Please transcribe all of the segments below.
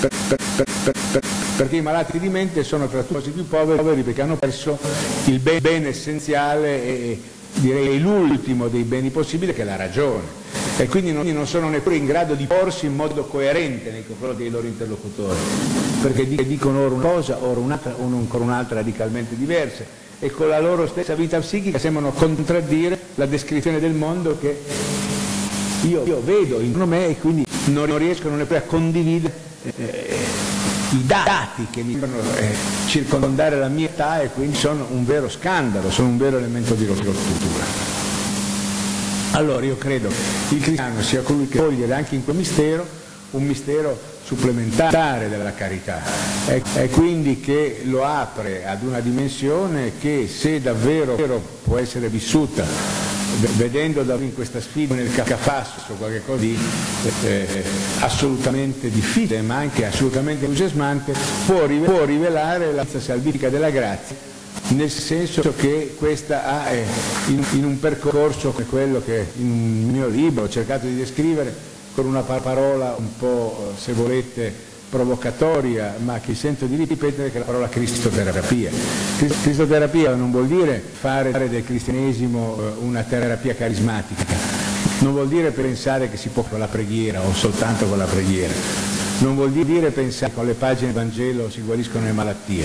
per, per, per, perché i malati di mente sono tra tutti i più poveri perché hanno perso il bene essenziale e direi l'ultimo dei beni possibili che è la ragione. E quindi non, non, sono neppure in grado di porsi in modo coerente nei confronti dei loro interlocutori perché dicono ora una cosa, ora un'altra, o ancora un'altra radicalmente diverse e con la loro stessa vita psichica sembrano contraddire la descrizione del mondo che io, io vedo intorno a me e quindi non riescono neppure a condividere eh, i dati che mi sembrano eh, circondare la mia età e quindi sono un vero scandalo, sono un vero elemento di rottura. Allora io credo che il cristiano sia colui che cogliere anche in quel mistero un mistero supplementare della carità e, e quindi che lo apre ad una dimensione che se davvero può essere vissuta vedendo in questa sfida nel cacafasso qualcosa di eh, assolutamente difficile ma anche assolutamente entusiasmante può, rivelare la salvifica della grazia nel senso che questa ha eh, in, in, un percorso come quello che in un mio libro ho cercato di descrivere con una parola un po' se volete provocatoria, ma che sento di ripetere che è la parola cristoterapia. Cristoterapia non vuol dire fare del cristianesimo eh, una terapia carismatica, non vuol dire pensare che si può con la preghiera o soltanto con la preghiera, non vuol dire pensare che con le pagine del Vangelo si guariscono le malattie,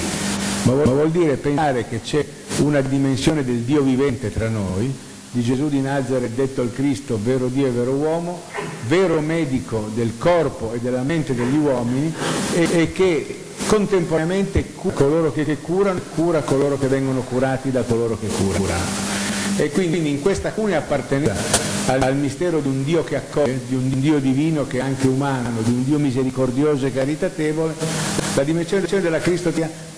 ma vuol dire pensare che c'è una dimensione del Dio vivente tra noi di Gesù di Nazareth detto il Cristo, vero Dio e vero uomo, vero medico del corpo e della mente degli uomini e, e che contemporaneamente cura coloro che, che curano, cura coloro che vengono curati da coloro che curano. E quindi in questa cunea appartenenza al, al, mistero di un Dio che accoglie, di un Dio divino che è anche umano, di un Dio misericordioso e caritatevole, la dimensione della Cristo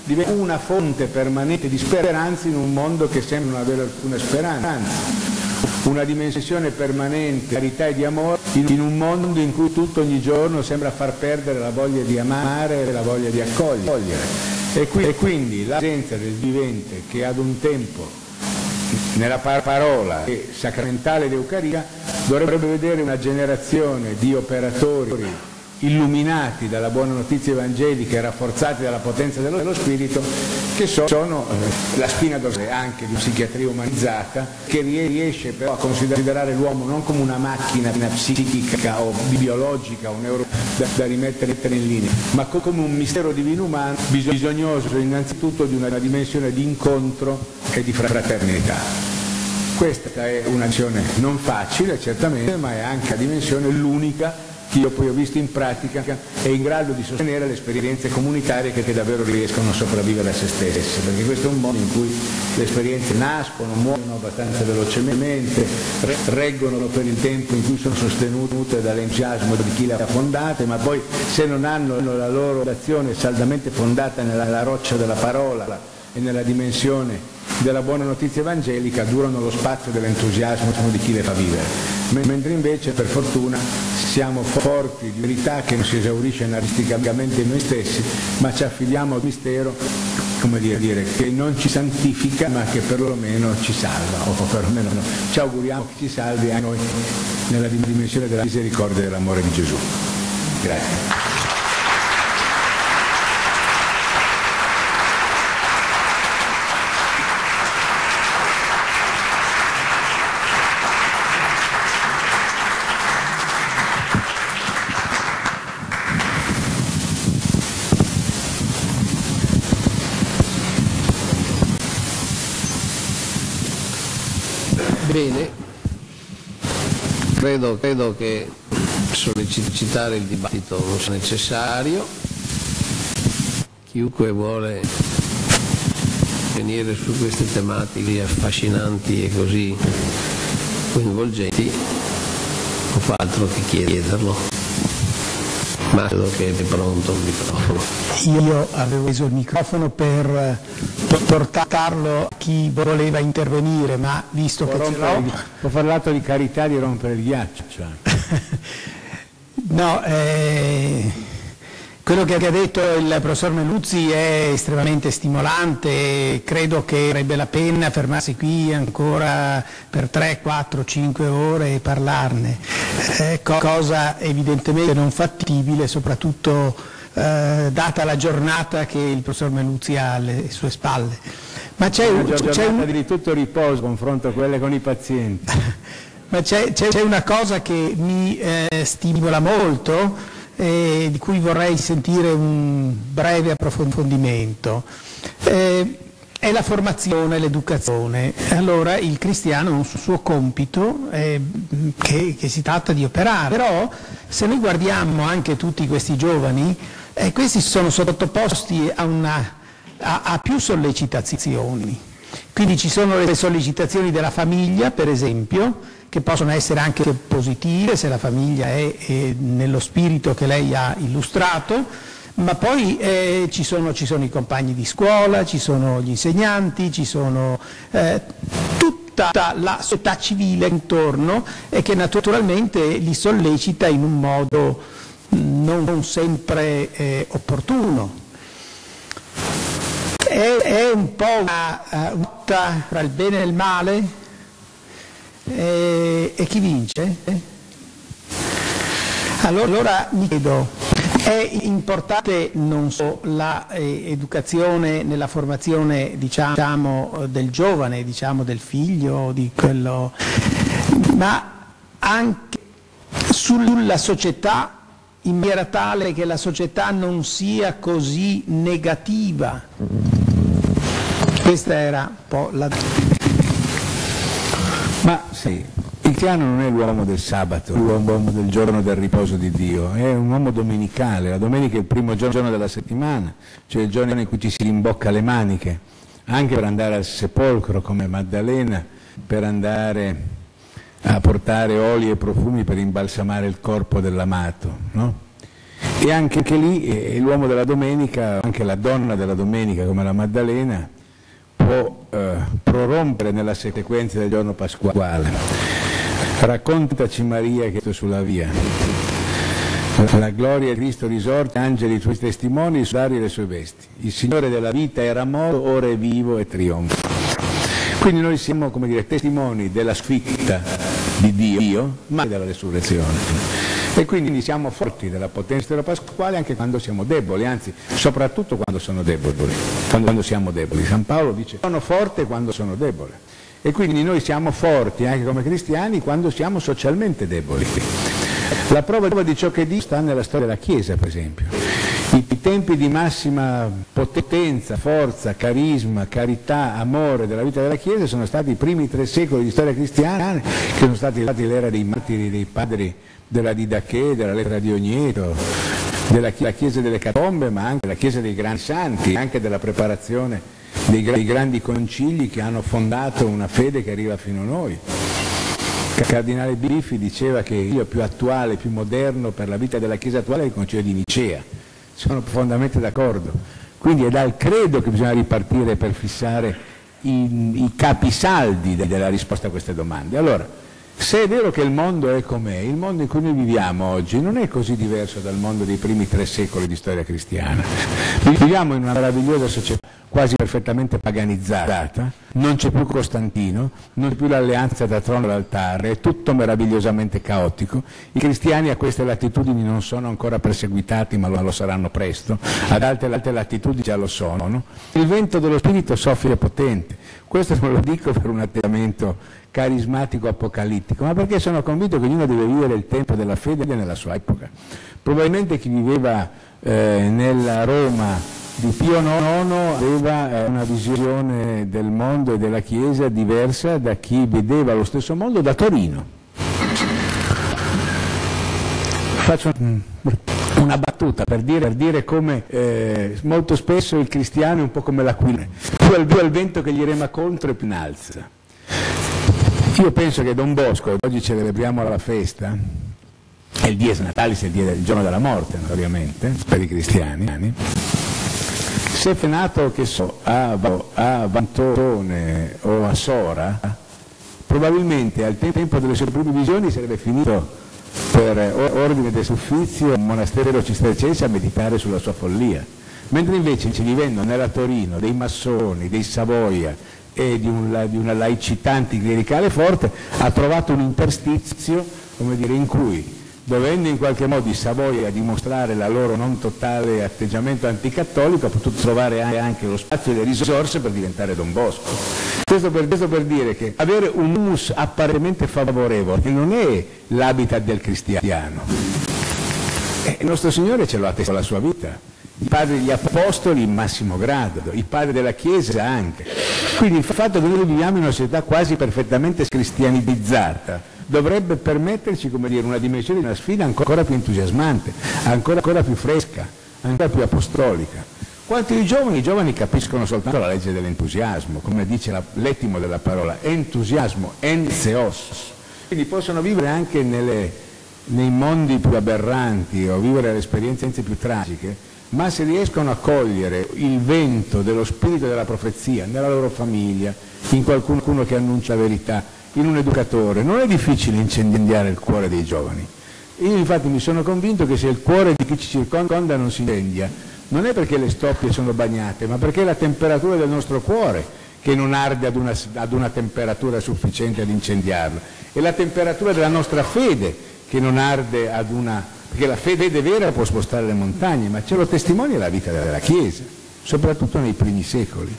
diventa una fonte permanente di speranza in un mondo che sembra non avere alcuna speranza una dimensione permanente di carità e di amore in un mondo in cui tutto ogni giorno sembra far perdere la voglia di amare e la voglia di accogliere. E quindi la presenza del vivente che ad un tempo nella parola sacramentale d'Eucaria dovrebbe vedere una generazione di operatori illuminati dalla buona notizia evangelica e rafforzati dalla potenza dello, Spirito, che sono, eh, la spina dorsale anche di psichiatria umanizzata, che riesce però a considerare l'uomo non come una macchina psichica o biologica o neuro da, rimettere in linea, ma come un mistero divino umano bisognoso innanzitutto di una dimensione di incontro e di fraternità. Questa è una dimensione non facile certamente, ma è anche la dimensione l'unica che io poi ho visto in pratica è in grado di sostenere le esperienze comunitarie che, che davvero riescono a sopravvivere a se stesse, perché questo è un modo in cui le esperienze nascono, muoiono abbastanza velocemente, reggono per il tempo in cui sono sostenute dall'entusiasmo di chi le ha fondate, ma poi se non hanno la loro azione saldamente fondata nella roccia della parola e nella dimensione della buona notizia evangelica durano lo spazio dell'entusiasmo di chi le fa vivere mentre invece per fortuna siamo forti di verità che non si esaurisce naristicamente in noi stessi, ma ci affidiamo al mistero come dire, dire, che non ci santifica ma che perlomeno ci salva, o perlomeno no. ci auguriamo che ci salvi a noi nella dimensione della misericordia e dell'amore di Gesù. Grazie. Bene, credo, credo che sollecitare il dibattito non sia necessario. Chiunque vuole venire su queste tematiche affascinanti e così coinvolgenti non fa altro che chiederlo ma credo che è pronto il microfono. Io avevo preso il microfono per portarlo a chi voleva intervenire, ma visto ho che ce l'ho... Ho parlato di carità di rompere il ghiaccio. Cioè. no, eh, quello che ha detto il professor Meluzzi è estremamente stimolante, credo che avrebbe la pena fermarsi qui ancora per 3, 4, 5 ore e parlarne, eh, cosa evidentemente non fattibile, soprattutto eh, data la giornata che il professor Meluzzi ha alle sue spalle. Ma c'è, una giornata c'è un... di tutto riposo confronto a quelle con i pazienti. Ma c'è, c'è, una cosa che mi eh, stimola molto e di cui vorrei sentire un breve approfondimento. Eh, è la formazione, l'educazione. Allora il cristiano ha un suo compito eh, che, che, si tratta di operare, però se noi guardiamo anche tutti questi giovani, eh, questi sono sottoposti a, una, a, a più sollecitazioni. Quindi ci sono le sollecitazioni della famiglia, per esempio, che possono essere anche positive se la famiglia è, è nello spirito che lei ha illustrato, ma poi eh, ci, sono, ci, sono, i compagni di scuola, ci sono gli insegnanti, ci sono eh, tutta la società civile intorno e che naturalmente li sollecita in un modo non, non sempre eh, opportuno. È, è, un po' una lotta tra il bene e il male e, e chi vince? Allora, allora mi chiedo, è importante non solo l'educazione nella formazione diciamo, del giovane, diciamo, del figlio, di quello, ma anche sulla società in maniera tale che la società non sia così negativa. Questa era un po' la... Ma sì, il cristiano non è l'uomo del sabato, l'uomo del giorno del riposo di Dio, è un uomo domenicale, la domenica è il primo giorno della settimana, cioè il giorno in cui ci si rimbocca le maniche, anche per andare al sepolcro come Maddalena, per andare a portare oli e profumi per imbalsamare il corpo dell'amato. No? E anche, anche lì eh, l'uomo della domenica, anche la donna della domenica come la Maddalena, può eh, prorompere nella sequenza del giorno pasquale. Raccontaci Maria che è sulla via. La gloria di Cristo risorte, angeli i tuoi testimoni, sudari le sue vesti. Il Signore della vita era morto, ora è vivo e trionfa. Quindi noi siamo, come dire, testimoni della sfitta di Dio, ma della resurrezione. E quindi siamo forti della potenza della Pasquale anche quando siamo deboli, anzi soprattutto quando sono deboli, quando, siamo deboli. San Paolo dice sono forte quando sono debole. E quindi noi siamo forti anche come cristiani quando siamo socialmente deboli. La prova di ciò che dico sta nella storia della Chiesa, per esempio. I tempi di massima potenza, forza, carisma, carità, amore della vita della Chiesa sono stati i primi tre secoli di storia cristiana, che sono stati l'era dei martiri, dei padri della Didache, della lettera di Ogneto, della Chiesa delle Catombe, ma anche della Chiesa dei Grandi Santi, anche della preparazione dei, dei grandi concili che hanno fondato una fede che arriva fino a noi. Il cardinale Biffi diceva che il più attuale, più moderno per la vita della Chiesa attuale è il concilio di Nicea. Sono profondamente d'accordo. Quindi è dal credo che bisogna ripartire per fissare i, i capisaldi della risposta a queste domande. Allora, se è vero che il mondo è com'è, il mondo in cui noi viviamo oggi non è così diverso dal mondo dei primi tre secoli di storia cristiana. Viviamo in una meravigliosa società quasi perfettamente paganizzata, non c'è più Costantino, non c'è più l'alleanza tra trono e altare, è tutto meravigliosamente caotico. I cristiani a queste latitudini non sono ancora perseguitati, ma lo, saranno presto, ad altre, altre latitudini già lo sono. Il vento dello spirito soffia potente. Questo non lo dico per un atteggiamento carismatico apocalittico, ma perché sono convinto che ognuno deve vivere il tempo della fede nella sua epoca. Probabilmente chi viveva eh, nella Roma di Pio IX aveva eh, una visione del mondo e della Chiesa diversa da chi vedeva lo stesso mondo da Torino. Faccio una battuta per dire, per dire come eh, molto spesso il cristiano è un po' come l'aquilone, più al vento che gli rema contro e più in alza. Io penso che Don Bosco, oggi celebriamo la festa, è il dies natalis, è il giorno della morte, ovviamente, per i cristiani. Se è nato che so, a, a Vantone o a Sora, probabilmente al tempo delle sue prime visioni sarebbe finito per ordine del suffizio un monastero cistercense a meditare sulla sua follia. Mentre invece vivendo nella Torino dei massoni, dei Savoia, e di, un, di una laicità anticlericale forte, ha trovato un interstizio dire, in cui dovendo in qualche modo i Savoia dimostrare la loro non totale atteggiamento anticattolico, ha potuto trovare anche lo spazio e le risorse per diventare Don Bosco. Questo per, questo per dire che avere un humus apparentemente favorevole non è l'habitat del cristiano. E il nostro Signore ce l'ha atteso la sua vita i padri degli apostoli in massimo grado, i padri della Chiesa anche. Quindi il fatto che noi viviamo in una società quasi perfettamente cristianizzata dovrebbe permetterci dire, una dimensione di una sfida ancora più entusiasmante, ancora, ancora più fresca, ancora più apostolica. Quanto giovani, i giovani capiscono soltanto la legge dell'entusiasmo, come dice la, l'ettimo della parola, entusiasmo, enzeos. Quindi possono vivere anche nelle, nei mondi più aberranti o vivere le esperienze più tragiche, ma se riescono a cogliere il vento dello spirito della profezia nella loro famiglia, in qualcuno che annuncia la verità, in un educatore, non è difficile incendiare il cuore dei giovani. Io infatti mi sono convinto che se il cuore di chi ci circonda non si incendia, non è perché le stoppie sono bagnate, ma perché è la temperatura del nostro cuore che non arde ad una, ad una temperatura sufficiente ad incendiarlo, è la temperatura della nostra fede che non arde ad una perché la fede vera può spostare le montagne, ma ce lo testimonia la vita della Chiesa, soprattutto nei primi secoli.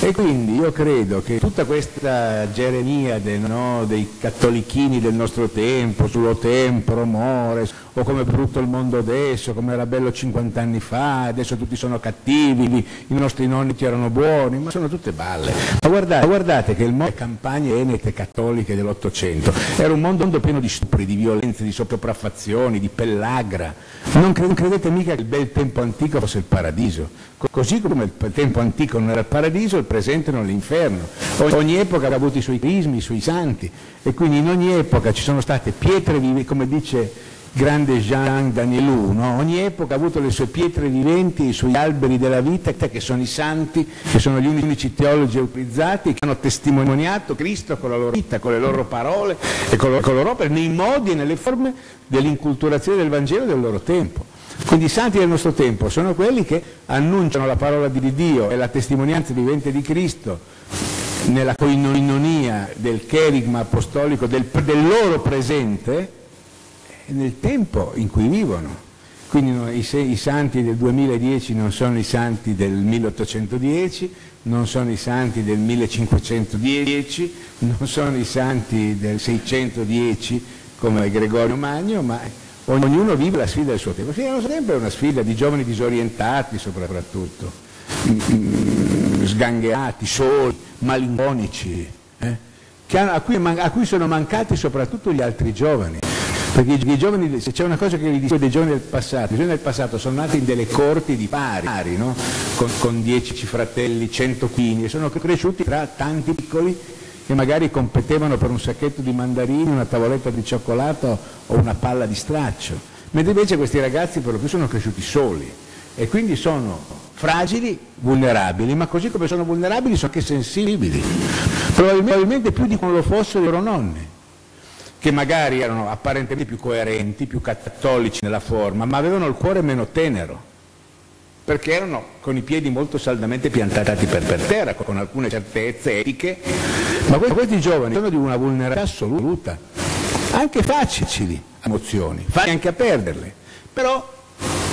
E quindi io credo che tutta questa geremia no, dei cattolichini del nostro tempo, sullo temporo, mores, o come è brutto il mondo adesso, come era bello 50 anni fa, adesso tutti sono cattivi, i nostri nonni erano buoni, ma sono tutte balle. Ma guardate, guardate che il mondo delle campagne enete cattoliche dell'Ottocento era un mondo pieno di stupri, di violenze, di sopraffazioni, di pellagra. Non credete mica che il bel tempo antico fosse il paradiso. Così come il tempo antico non era il paradiso, il presente non l'inferno. Ogni epoca ha avuto i suoi crismi, i suoi santi e quindi in ogni epoca ci sono state pietre vive, come dice grande Jean Danielou, no? ogni epoca ha avuto le sue pietre viventi, i suoi alberi della vita, che sono i santi, che sono gli unici teologi autorizzati, che hanno testimoniato Cristo con la loro vita, con le loro parole e con le loro opere, nei modi e nelle forme dell'inculturazione del Vangelo del loro tempo. Quindi i santi del nostro tempo sono quelli che annunciano la parola di Dio e la testimonianza vivente di Cristo nella coinonia del cherigma apostolico del, del loro presente nel tempo in cui vivono. Quindi no, i, i, santi del 2010 non sono i santi del 1810, non sono i santi del 1510, non sono i santi del 610 come Gregorio Magno, ma ognuno vive la sfida del suo tempo. La sfida del suo tempo è una sfida di giovani disorientati soprattutto, sgangherati, soli, malinconici, eh? a, cui, a cui sono mancati soprattutto gli altri giovani. Perché i giovani, se c'è una cosa che vi dico dei giovani del passato, i giovani del passato sono nati in delle corti di pari, no? con, con dieci fratelli, cento quini, sono cresciuti tra tanti piccoli che magari competevano per un sacchetto di mandarini, una tavoletta di cioccolato o una palla di straccio. Mentre invece questi ragazzi per lo più sono cresciuti soli. E quindi sono fragili, vulnerabili, ma così come sono vulnerabili sono anche sensibili, probabilmente più di quando lo fossero i loro nonni che magari erano apparentemente più coerenti, più cattolici nella forma, ma avevano il cuore meno tenero, perché erano con i piedi molto saldamente piantati per, per terra, con alcune certezze etiche, ma questi giovani sono di una vulnerabilità assoluta, anche facili emozioni, facili anche a perderle, però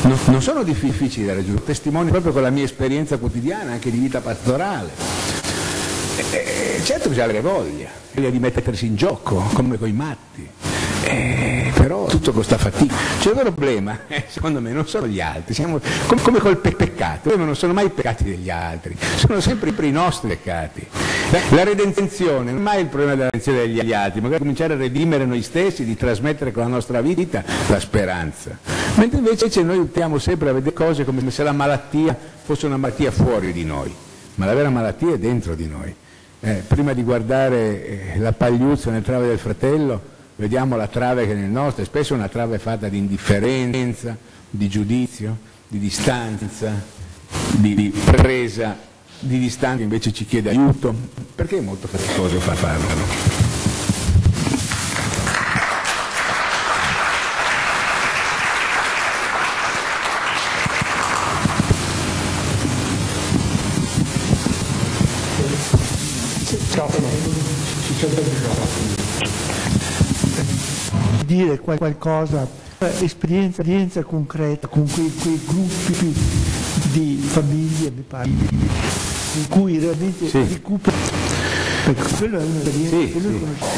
no, non sono difficili da raggiungere, testimoni proprio con la mia esperienza quotidiana, anche di vita pastorale. E, e, certo bisogna avere voglia, voglia di mettersi in gioco come coi matti. Eh, però tutto costa fatica. Il vero problema, eh, secondo me, non sono gli altri, siamo come, come col pe- peccato, non sono mai i peccati degli altri, sono sempre i nostri peccati. La redenzione non è mai il problema della redenzione degli altri, magari cominciare a redimere noi stessi, di trasmettere con la nostra vita la speranza. Mentre invece noi teniamo sempre a vedere cose come se la malattia fosse una malattia fuori di noi, ma la vera malattia è dentro di noi. Eh, prima di guardare eh, la pagliuzza nel trave del fratello, vediamo la trave che nel nostro, è spesso una trave fatta di indifferenza, di giudizio, di distanza, di, di presa di distanza, invece ci chiede aiuto, perché è molto faticoso far farlo. Dire qualcosa, esperienza, esperienza concreta con quei, quei gruppi di famiglie, mi pare, in cui realmente sì. recupera. Ecco, quello è un'esperienza sì, che noi sì. conosciamo.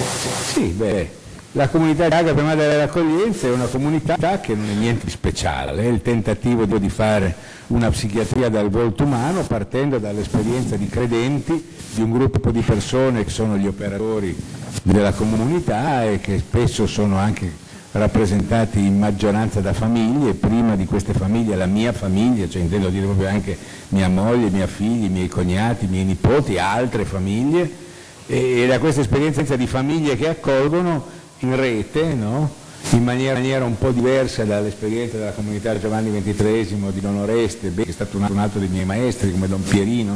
Sì, beh. La comunità di Agape Madre dell'Accoglienza è una comunità che non è niente di speciale, è il tentativo di fare una psichiatria dal volto umano partendo dall'esperienza di credenti, di un gruppo di persone che sono gli operatori della comunità e che spesso sono anche rappresentati in maggioranza da famiglie, prima di queste famiglie la mia famiglia, cioè intendo dire proprio anche mia moglie, mia figli, i miei cognati, i miei nipoti, altre famiglie, e da questa esperienza di famiglie che accolgono in rete, no? in maniera, maniera, un po' diversa dall'esperienza della comunità Giovanni XXIII di Don Oreste, che è stato un altro dei miei maestri come Don Pierino.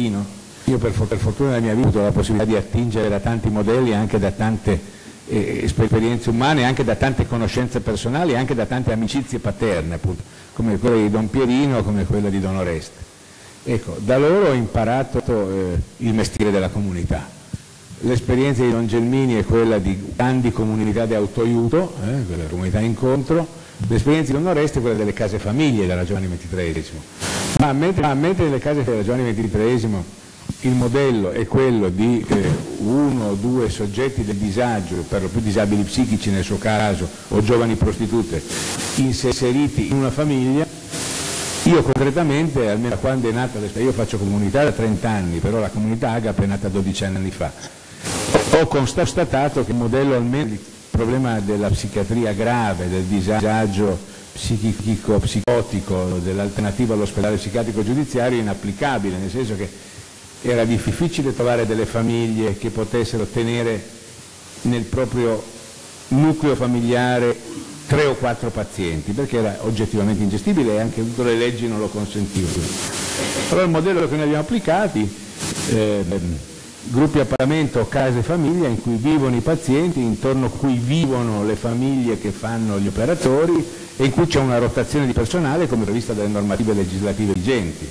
Io per, per fortuna nella mia vita ho avuto la possibilità di attingere da tanti modelli, anche da tante eh, esperienze umane, anche da tante conoscenze personali, anche da tante amicizie paterne, appunto, come quella di Don Pierino, come quella di Don Oreste. Ecco, da loro ho imparato eh, il mestiere della comunità L'esperienza di Don Gelmini è quella di grandi comunità di autoaiuto, eh, quella comunità incontro, l'esperienza di Don Oreste è quella delle case famiglie della Giovanni XXIII. Ma mentre, ma mentre nelle case della Giovanni XXIII il modello è quello di eh, uno o due soggetti del disagio, per lo più disabili psichici nel suo caso, o giovani prostitute, inseriti in una famiglia, io concretamente, almeno quando è nata, io faccio comunità da 30 anni, però la comunità Agape è nata 12 anni fa, ho constatato che il modello almeno il problema della psichiatria grave, del disagio psichico, psicotico, dell'alternativa all'ospedale psichiatrico giudiziario è inapplicabile, nel senso che era difficile trovare delle famiglie che potessero tenere nel proprio nucleo familiare tre o quattro pazienti, perché era oggettivamente ingestibile e anche tutte le leggi non lo consentivano. Però il modello che noi abbiamo applicato eh, gruppi a pagamento case famiglia in cui vivono i pazienti, intorno a cui vivono le famiglie che fanno gli operatori e in cui c'è una rotazione di personale come prevista dalle normative legislative vigenti,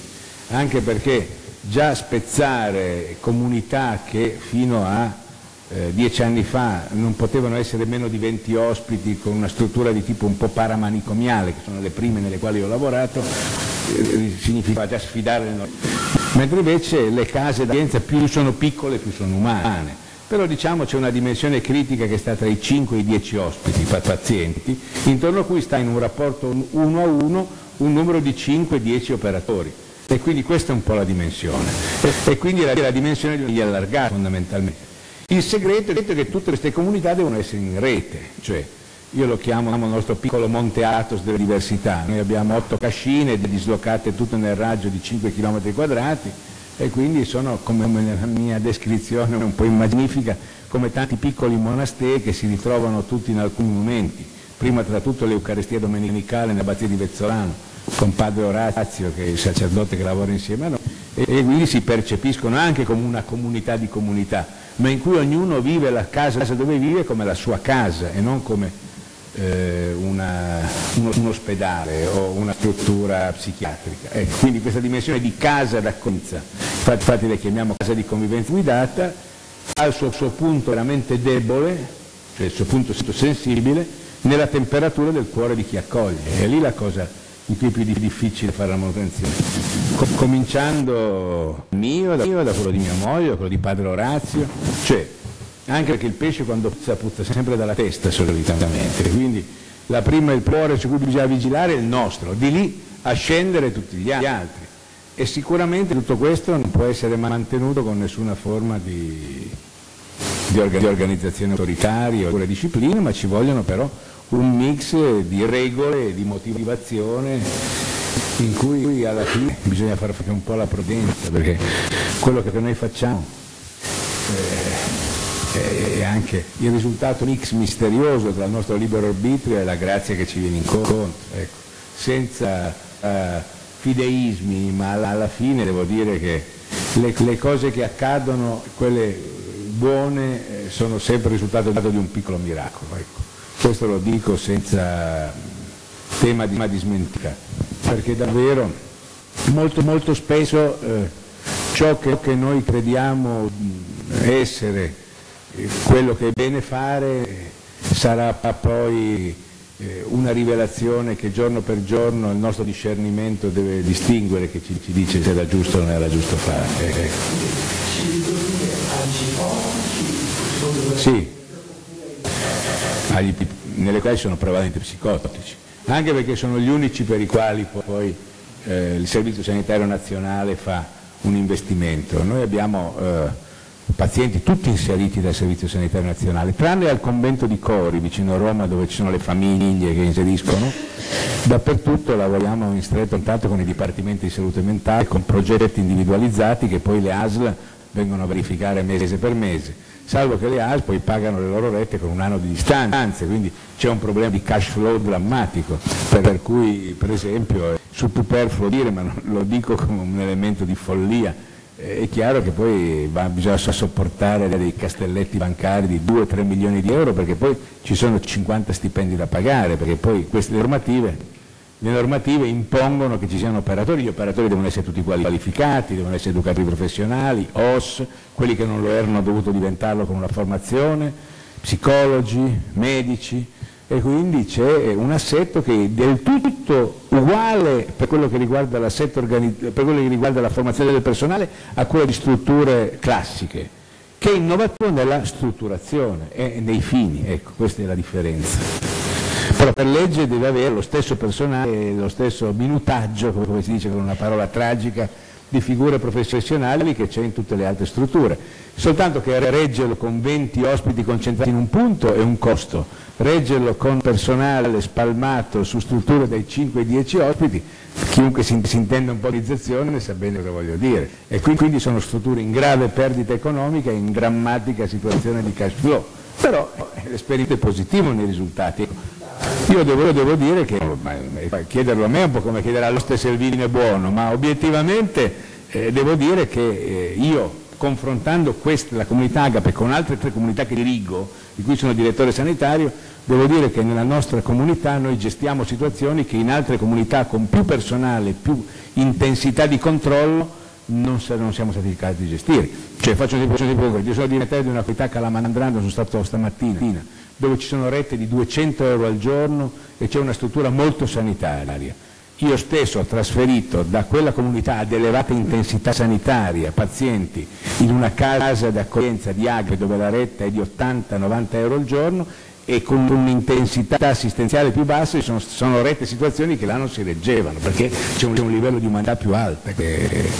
anche perché già spezzare comunità che fino a eh, dieci anni fa non potevano essere meno di 20 ospiti con una struttura di tipo un po' paramanicomiale, che sono le prime nelle quali ho lavorato, significava già sfidare norme mentre invece le case d'accoglienza più sono piccole più sono umane. Però diciamo c'è una dimensione critica che sta tra i 5 e i 10 ospiti, pazienti, intorno a cui sta in un rapporto uno a uno un numero di 5-10 operatori. E quindi questa è un po' la dimensione. E quindi la, la dimensione di allargare fondamentalmente. Il segreto è che tutte queste comunità devono essere in rete, cioè io lo chiamo il nostro piccolo Monte Athos delle diversità, noi abbiamo otto cascine dislocate tutte nel raggio di 5 km quadrati e quindi sono, come nella mia descrizione un po' immagnifica, come tanti piccoli monasteri che si ritrovano tutti in alcuni momenti, prima tra tutto l'Eucaristia domenicale nell'abbazia di Vezzolano, con padre Orazio che è il sacerdote che lavora insieme a noi, e, quindi si percepiscono anche come una comunità di comunità, ma in cui ognuno vive la casa dove vive come la sua casa e non come una, uno, un ospedale o una struttura psichiatrica. Ecco, quindi questa dimensione di casa d'accoglienza, infatti le chiamiamo casa di convivenza guidata, ha il suo, suo punto veramente debole, cioè il suo punto sensibile, nella temperatura del cuore di chi accoglie. È lì la cosa in cui è più difficile fare la manutenzione. Com cominciando mio, da, mio, da quello di mia moglie, da quello di padre Orazio, cioè anche perché il pesce quando puzza puzza sempre dalla testa solitamente, quindi la prima il cuore su cui bisogna vigilare è il nostro, di lì a scendere tutti gli altri. E sicuramente tutto questo non può essere mantenuto con nessuna forma di, di, organizzazione autoritaria o disciplina, ma ci vogliono però un mix di regole e di motivazione in cui alla fine bisogna fare un po' la prudenza, perché quello che noi facciamo eh, e anche il risultato mix misterioso tra il nostro libero arbitrio e la grazia che ci viene incontro. Ecco. Senza uh, fideismi, ma alla, fine devo dire che le, le, cose che accadono, quelle buone, eh, sono sempre il risultato di un piccolo miracolo. Ecco. Questo lo dico senza tema di, di smentita, perché davvero molto, molto spesso eh, ciò che, che noi crediamo essere quello che è bene fare sarà poi eh, una rivelazione che giorno per giorno il nostro discernimento deve distinguere, che ci, dice se era giusto o non era giusto fare. Sì, Agli, nelle quali sono prevalenti psicotici, anche perché sono gli unici per i quali poi eh, il Servizio Sanitario Nazionale fa un investimento. Noi abbiamo eh, pazienti tutti inseriti dal Servizio Sanitario Nazionale, tranne al convento di Cori, vicino a Roma, dove ci sono le famiglie che inseriscono, dappertutto lavoriamo in stretto contatto con i dipartimenti di salute mentale, con progetti individualizzati che poi le ASL vengono a verificare mese per mese, salvo che le ASL poi pagano le loro rette con un anno di distanza, quindi c'è un problema di cash flow drammatico, per cui per esempio, sul superfluo dire, ma lo dico come un elemento di follia, è chiaro che poi va, bisogna sopportare dei castelletti bancari di 2-3 milioni di euro perché poi ci sono 50 stipendi da pagare, perché poi queste normative, le normative impongono che ci siano operatori, gli operatori devono essere tutti qualificati, devono essere educativi professionali, OS, quelli che non lo erano hanno dovuto diventarlo con una formazione, psicologi, medici, e quindi c'è un assetto che è del tutto uguale per quello che riguarda, per quello che riguarda la formazione del personale a quella di strutture classiche, che è innovazione nella strutturazione e nei fini, ecco, questa è la differenza. Però per legge deve avere lo stesso personale, lo stesso minutaggio, come si dice con una parola tragica, di figure professionali che c'è in tutte le altre strutture. Soltanto che reggerlo con 20 ospiti concentrati in un punto è un costo, reggerlo con personale spalmato su strutture dai 5 ai 10 ospiti, chiunque si, si intenda un po' di ne sa bene cosa voglio dire. E quindi sono strutture in grave perdita economica e in drammatica situazione di cash flow. Però eh, l'esperimento è positivo nei risultati. Io devo, devo dire che chiederlo a me è un po' come chiedere all'oste se il vino è buono, ma obiettivamente eh, devo dire che eh, io confrontando questa, la comunità Agape con altre tre comunità che dirigo, di cui sono direttore sanitario, devo dire che nella nostra comunità noi gestiamo situazioni che in altre comunità con più personale, più intensità di controllo non, non siamo stati in grado di gestire. Cioè, faccio un esempio, io sono direttore di una comunità Calamandrano, sono stato stamattina, dove ci sono rette di 200 euro al giorno e c'è una struttura molto sanitaria. Io stesso ho trasferito da quella comunità ad elevata intensità sanitaria pazienti in una casa d'accoglienza di Agri dove la retta è di 80-90 euro al giorno e con un'intensità assistenziale più bassa sono, sono rette situazioni che là non si reggevano perché c'è un, un, livello di umanità più alto che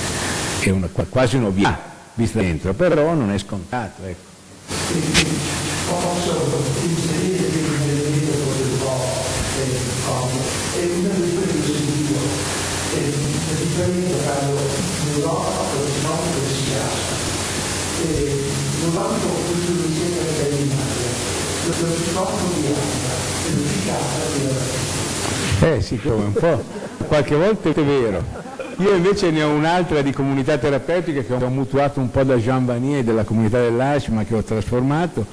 è una, quasi un'ovvietà vista dentro, però non è scontato. Ecco. Differenza tra l'Europa e lo snodo del Siciato. L'Europa questo insieme alla Italia, lo snodo di Anda e Siciato di Eh sì, come un po', qualche volta è vero. Io invece ne ho un'altra di comunità terapeutica che ho mutuato un po' da Jean Vanier della comunità dell'Ash, ma che ho trasformato,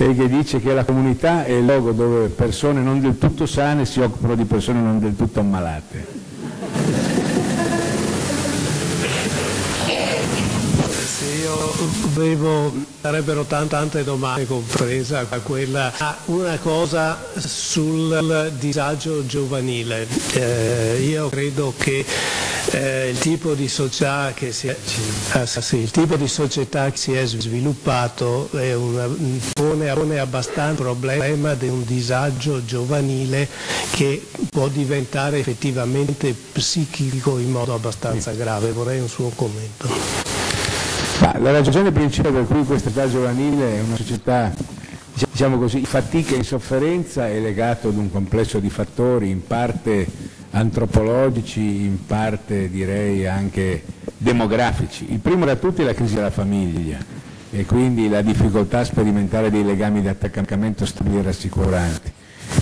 e che dice che la comunità è il luogo dove persone non del tutto sane si occupano di persone non del tutto ammalate. avevo, sarebbero tante domande compresa quella, una cosa sul disagio giovanile. Eh, io credo che eh, il, tipo di società che si è, ah, sì, il tipo di società che si è sviluppato è una, pone, pone abbastanza il problema di un disagio giovanile che può diventare effettivamente psichico in modo abbastanza grave. Vorrei un suo commento. Ma la ragione principale per cui questa età giovanile è una società diciamo così, fatica e sofferenza è legato ad un complesso di fattori, in parte antropologici, in parte direi anche demografici. Il primo da tutti è la crisi della famiglia e quindi la difficoltà a sperimentare dei legami di attaccamento stabili e rassicuranti.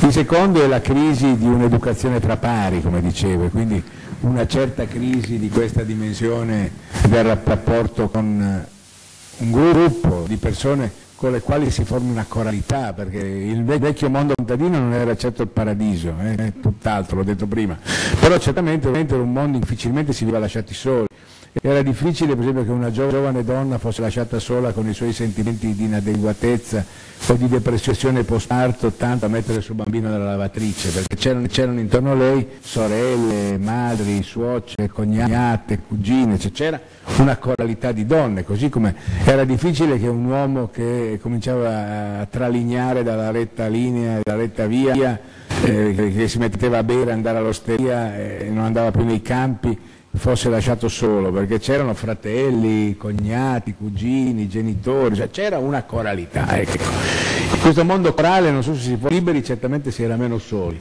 Il secondo è la crisi di un'educazione tra pari, come dicevo, e quindi una certa crisi di questa dimensione del rapporto con un gruppo di persone con le quali si forma una coralità, perché il vecchio mondo contadino non era certo il paradiso, eh, tutt'altro, l'ho detto prima, però certamente era un mondo in difficilmente si veniva lasciati soli era difficile per esempio che una giovane donna fosse lasciata sola con i suoi sentimenti di inadeguatezza o di depressione postparto tanto da mettere il suo bambino nella lavatrice, perché c'erano, intorno a lei sorelle, madri, suocere, cognate, cugine, cioè c'era una coralità di donne, così come era difficile che un uomo che cominciava a tralignare dalla retta linea, dalla retta via, eh, che si metteva a bere, andare all'osteria e non andava più nei campi, fosse lasciato solo, perché c'erano fratelli, cognati, cugini, genitori, cioè c'era una coralità. Ecco. In questo mondo corale non so se si può liberi, certamente si era meno soli.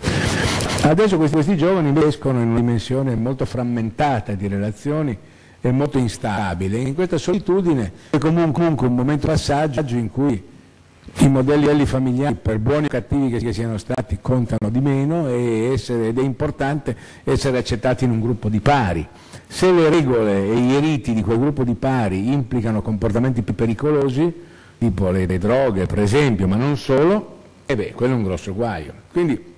Adesso questi, questi giovani escono in una dimensione molto frammentata di relazioni e molto instabile. In questa solitudine è comunque un momento passaggio in cui i modelli familiari, per buoni o cattivi che siano stati, contano di meno essere, ed è importante essere accettati in un gruppo di pari. Se le regole e i riti di quel gruppo di pari implicano comportamenti più pericolosi, tipo le, le droghe per esempio, ma non solo, e beh, quello è un grosso guaio. Quindi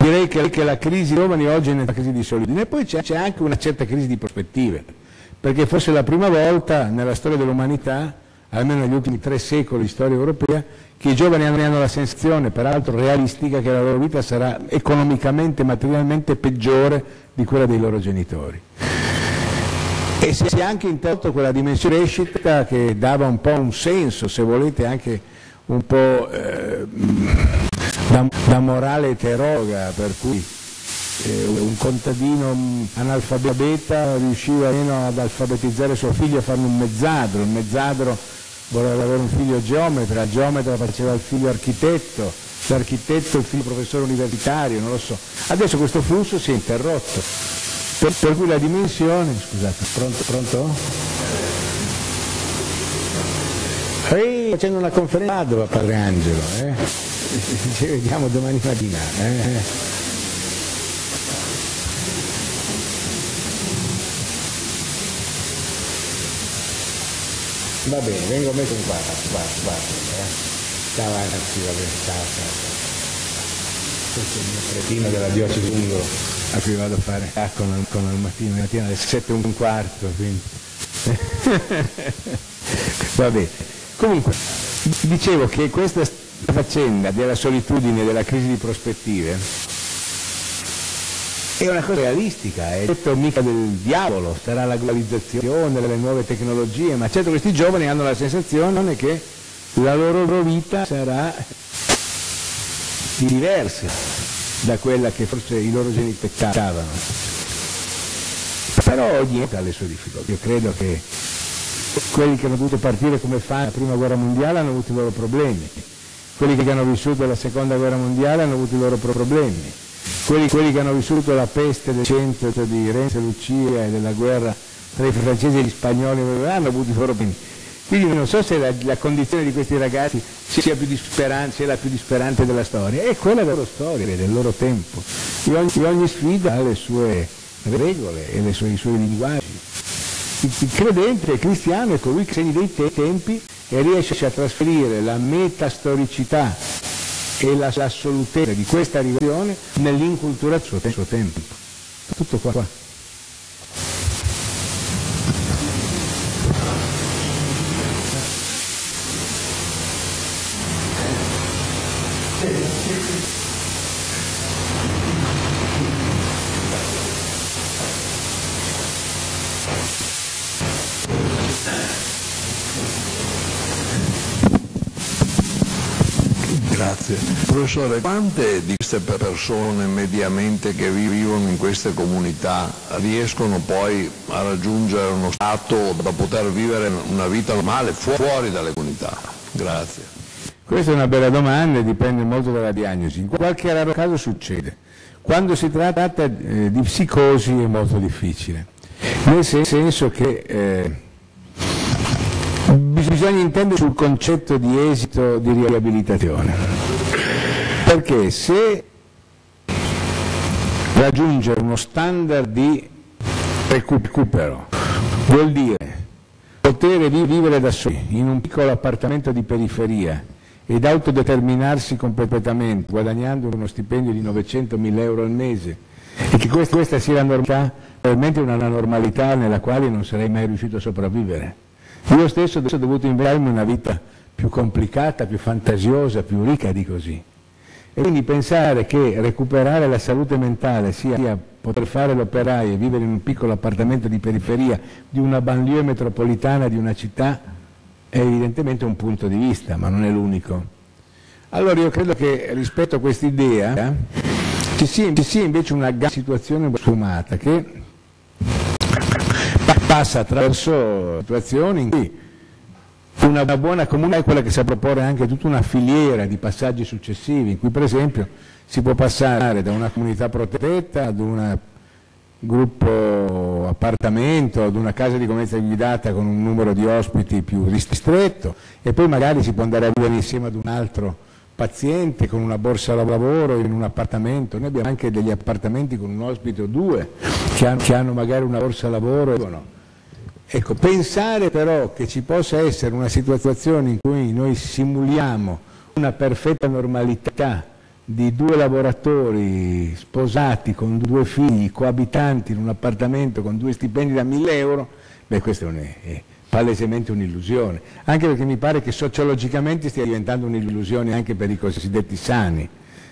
direi che, che la crisi dei giovani oggi è una crisi di solidità e poi c'è anche una certa crisi di prospettive, perché forse la prima volta nella storia dell'umanità almeno negli ultimi tre secoli di storia europea, che i giovani hanno la sensazione, peraltro realistica, che la loro vita sarà economicamente, materialmente peggiore di quella dei loro genitori. E si è anche interrotto quella dimensione crescita che dava un po' un senso, se volete anche un po' eh, da, da morale eteroga, per cui eh, un contadino analfabeta riusciva meno ad alfabetizzare suo figlio a farne un mezzadro, il mezzadro voleva avere un figlio geometra, il geometra faceva il figlio architetto, l'architetto il figlio professore universitario, non lo so. Adesso questo flusso si è interrotto, per, per cui la dimensione, scusate, pronto? pronto? Ehi, facendo una conferenza a padre Angelo, eh? ci vediamo domani mattina. Eh? Va bene, vengo messo in qua, qua, qua. Eh. Ciao ragazzi, va bene, ciao, ciao, ciao. Questo è il mio cretino della diocesi lungo a cui vado a fare ah, con, con il mattino, mattina alle 7 e un quarto, quindi. va bene. Comunque, dicevo che questa faccenda della solitudine, della crisi di prospettive, è una cosa realistica, è detto mica del diavolo, sarà la globalizzazione, le nuove tecnologie, ma certo questi giovani hanno la sensazione che la loro vita sarà diversa da quella che forse i loro genitori aspettavano. Però niente ha le sue difficoltà. Io credo che quelli che hanno dovuto partire come fa la prima guerra mondiale hanno avuto i loro problemi, quelli che hanno vissuto la seconda guerra mondiale hanno avuto i loro problemi quelli, quelli, che hanno vissuto la peste del centro cioè di Renzo e Lucia e della guerra tra i francesi e gli spagnoli hanno avuto i loro problemi. Quindi non so se la, la, condizione di questi ragazzi sia, più sia la più disperante della storia, è quella della loro storia, del loro tempo. E ogni, ogni sfida ha le sue regole e sue, i suoi linguaggi. Il, il credente, il cristiano è colui che segni dei tempi e riesce a trasferire la metastoricità e l'assolutezza di questa rivoluzione nell'inculturazione del suo tempo. Tutto qua. qua. Professore, quante di queste persone mediamente che vivono in queste comunità riescono poi a raggiungere uno stato da poter vivere una vita normale fuori dalle comunità? Grazie. Questa è una bella domanda e dipende molto dalla diagnosi. In qualche raro caso succede. Quando si tratta eh, di psicosi è molto difficile, nel senso che eh, bisogna intendere sul concetto di esito di riabilitazione. Perché se raggiungere uno standard di recupero vuol dire poter vivere da soli in un piccolo appartamento di periferia ed autodeterminarsi completamente guadagnando uno stipendio di 900.000 euro al mese e che questa, questa sia la normalità, probabilmente una normalità nella quale non sarei mai riuscito a sopravvivere. Io stesso ho dovuto inventarmi una vita più complicata, più fantasiosa, più ricca di così. E quindi pensare che recuperare la salute mentale sia poter fare l'operaio e vivere in un piccolo appartamento di periferia di una banlieue metropolitana di una città è evidentemente un punto di vista, ma non è l'unico. Allora io credo che rispetto a questa idea ci sia, ci sia invece una situazione sfumata che passa attraverso situazioni in cui una buona comunità è quella che sa proporre anche tutta una filiera di passaggi successivi, in cui per esempio si può passare da una comunità protetta ad un gruppo appartamento, ad una casa di convivenza guidata con un numero di ospiti più ristretto e poi magari si può andare a vivere insieme ad un altro paziente con una borsa da lavoro in un appartamento, noi abbiamo anche degli appartamenti con un ospite o due che hanno, che hanno magari una borsa lavoro. Ecco, pensare però che ci possa essere una situazione in cui noi simuliamo una perfetta normalità di due lavoratori sposati con due figli, coabitanti in un appartamento con due stipendi da 1000 euro, beh questo è, è palesemente un'illusione, anche perché mi pare che sociologicamente stia diventando un'illusione anche per i cosiddetti sani.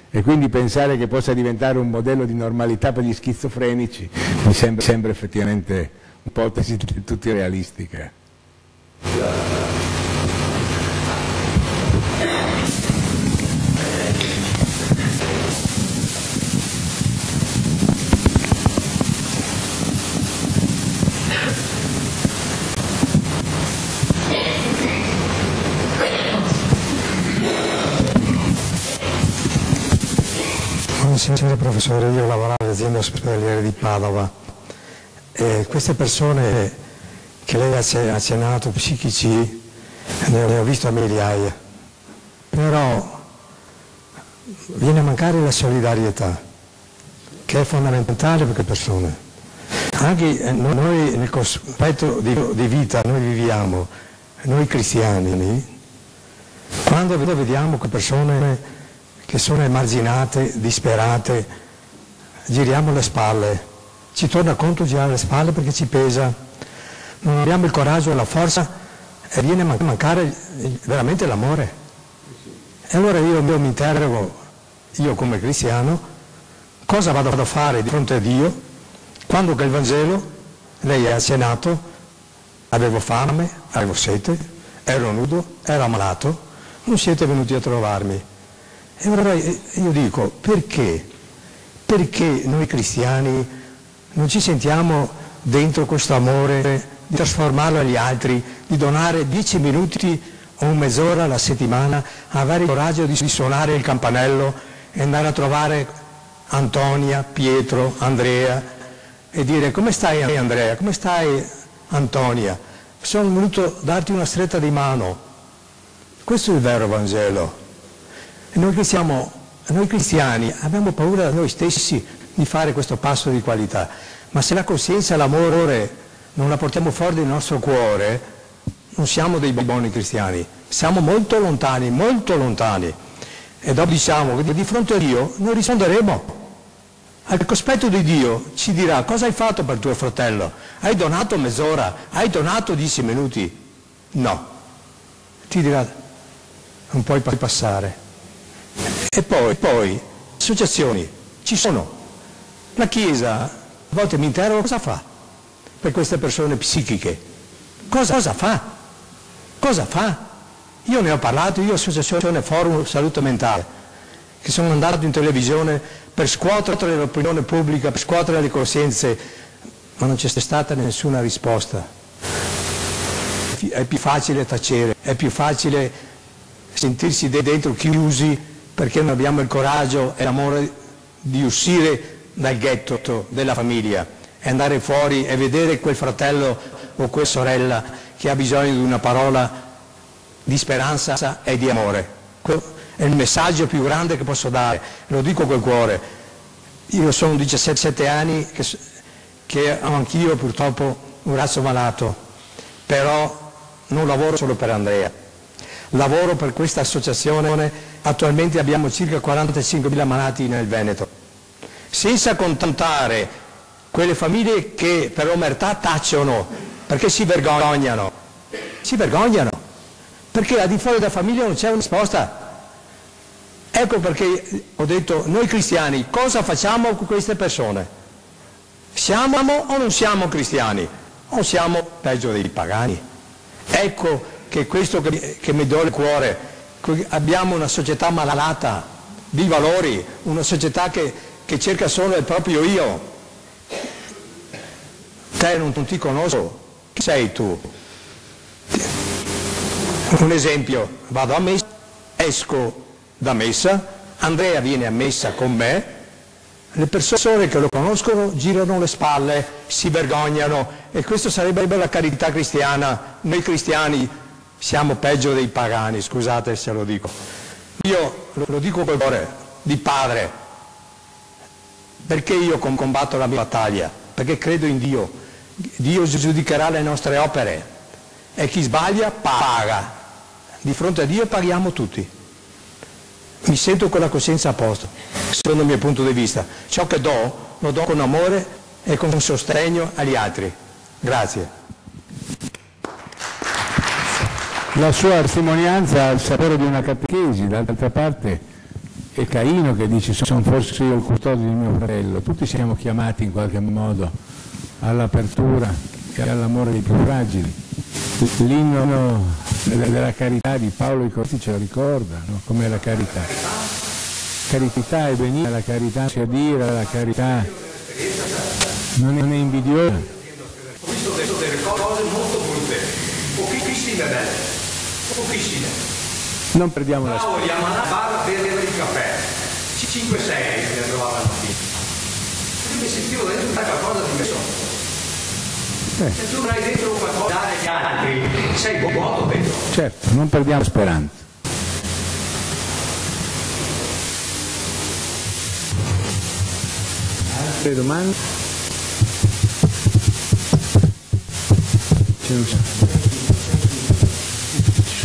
E quindi pensare che possa diventare un modello di normalità per gli schizofrenici mi sembra, sembra effettivamente un'ipotesi del tutto realistica. Buonasera professore, io lavoravo all'azienda ospedaliera di Padova e queste persone che lei ha accennato, psichici, ne ho visto a migliaia, però viene a mancare la solidarietà, che è fondamentale per queste persone. Anche eh, noi nel cospetto di, di vita, noi viviamo, noi cristiani, quando vediamo che persone che sono emarginate, disperate, giriamo le spalle ci torna contro girare le spalle perché ci pesa, non abbiamo il coraggio e la forza e viene a mancare veramente l'amore. E allora io, io mi interrogo, io come cristiano, cosa vado a fare di fronte a Dio quando che il Vangelo, lei è accenato, avevo fame, avevo sete, ero nudo, ero ammalato, non siete venuti a trovarmi. E allora io dico, perché? Perché noi cristiani non ci sentiamo dentro questo amore di trasformarlo agli altri, di donare dieci minuti o mezz'ora alla settimana, avere il coraggio di suonare il campanello e andare a trovare Antonia, Pietro, Andrea e dire come stai Andrea, come stai Antonia? Sono venuto a darti una stretta di mano. Questo è il vero Vangelo. E noi, noi cristiani abbiamo paura da noi stessi di fare questo passo di qualità. Ma se la coscienza e l'amore non la portiamo fuori dal nostro cuore, non siamo dei buoni cristiani, siamo molto lontani, molto lontani. E dopo diciamo che di fronte a Dio noi risponderemo. Al cospetto di Dio ci dirà cosa hai fatto per tuo fratello? Hai donato mezz'ora? Hai donato dieci minuti? No. Ti dirà non puoi passare. E poi, poi, associazioni, ci sono. La Chiesa, a volte mi interrogo, cosa fa per queste persone psichiche? Cosa, cosa fa? Cosa fa? Io ne ho parlato, io associazione Forum Salute Mentale, che sono andato in televisione per scuotere l'opinione pubblica, per scuotere le coscienze, ma non c'è stata nessuna risposta. È più facile tacere, è più facile sentirsi dentro chiusi perché non abbiamo il coraggio e l'amore di uscire dal ghetto della famiglia. E andare fuori e vedere quel fratello o quella sorella che ha bisogno di una parola di speranza e di amore. È il messaggio più grande che posso dare, lo dico col cuore. Io sono 17 anni che, che ho anch'io purtroppo un braccio malato, però non lavoro solo per Andrea, lavoro per questa associazione, attualmente abbiamo circa 45.000 malati nel Veneto senza contare quelle famiglie che per omertà tacciono, perché si vergognano, si vergognano, perché al di fuori della famiglia non c'è una risposta. Ecco perché ho detto, noi cristiani cosa facciamo con queste persone? Siamo o non siamo cristiani? O siamo peggio dei pagani? Ecco che questo che, che mi dole il cuore, abbiamo una società malata di valori, una società che, che cerca solo il proprio io. Te non, non ti conosco, chi sei tu? Un esempio, vado a messa, esco da messa, Andrea viene a messa con me, le persone che lo conoscono girano le spalle, si vergognano e questo sarebbe la carità cristiana. Noi cristiani siamo peggio dei pagani, scusate se lo dico. Io lo dico col cuore di padre, perché io combatto la mia battaglia? Perché credo in Dio. Dio giudicherà le nostre opere e chi sbaglia paga. Di fronte a Dio paghiamo tutti mi sento con la coscienza a posto, secondo il mio punto di vista. Ciò che do, lo do con amore e con sostegno agli altri. Grazie. La sua testimonianza ha il sapore di una catechesi, d'altra parte è Caino che dice sono forse io il custode di mio fratello, tutti siamo chiamati in qualche modo all'apertura e all'amore dei più fragili. L'inno della carità di Paolo i Corti ce lo ricorda, no? come la carità. Carità è benissima, la carità si adira, la carità non è invidiosa. Ho visto delle cose molto brutte, pochissime belle, pochissime. Non perdiamo la speranza. Stavo a bar a bere il caffè, 5-6 mi trovava la mattina. Quindi sentivo dentro qualcosa di messo. Eh. Se tu non hai dentro qualcosa da dare agli altri, sei vuoto dentro. Certo, non perdiamo speranza. Altre domande? Ci sono